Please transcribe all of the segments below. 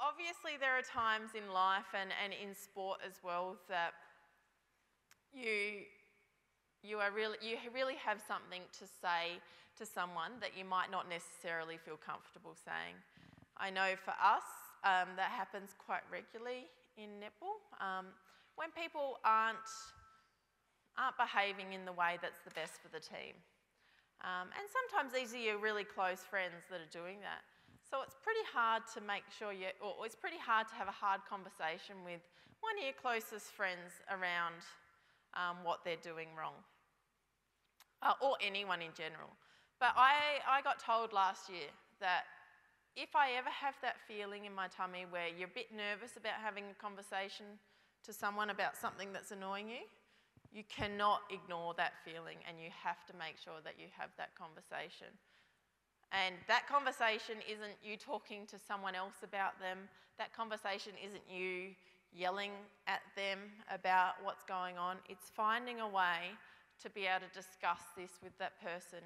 obviously, there are times in life and, and in sport as well that you, you, are really, you really have something to say to someone that you might not necessarily feel comfortable saying. I know for us, um, that happens quite regularly in netball. Um, when people aren't, aren't behaving in the way that's the best for the team. Um, and sometimes these are your really close friends that are doing that. So it's pretty hard to make sure you, or it's pretty hard to have a hard conversation with one of your closest friends around um, what they're doing wrong, uh, or anyone in general. But I, I got told last year that if I ever have that feeling in my tummy where you're a bit nervous about having a conversation to someone about something that's annoying you, you cannot ignore that feeling and you have to make sure that you have that conversation. And that conversation isn't you talking to someone else about them, that conversation isn't you yelling at them about what's going on. It's finding a way to be able to discuss this with that person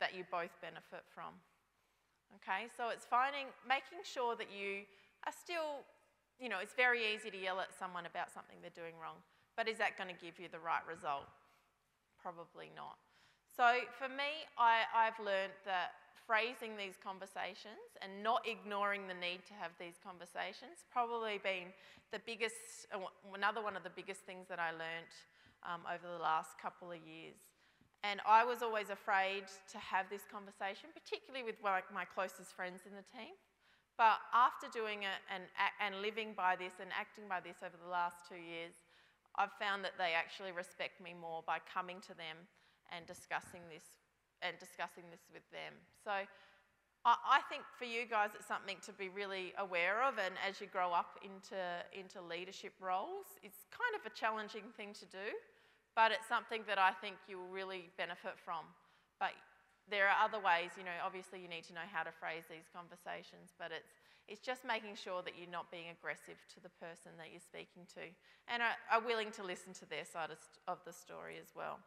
that you both benefit from. Okay, so it's finding, making sure that you are still, you know, it's very easy to yell at someone about something they're doing wrong, but is that going to give you the right result? Probably not. So for me, I, I've learned that phrasing these conversations and not ignoring the need to have these conversations probably been the biggest, another one of the biggest things that I learned um, over the last couple of years. And I was always afraid to have this conversation, particularly with like my closest friends in the team. But after doing it and, and living by this and acting by this over the last two years, I've found that they actually respect me more by coming to them and discussing this and discussing this with them. So I, think for you guys, it's something to be really aware of. And as you grow up into, into leadership roles, it's kind of a challenging thing to do but it's something that I think you'll really benefit from. But there are other ways, you know, obviously you need to know how to phrase these conversations, but it's, it's just making sure that you're not being aggressive to the person that you're speaking to and are, are willing to listen to their side of, of the story as well.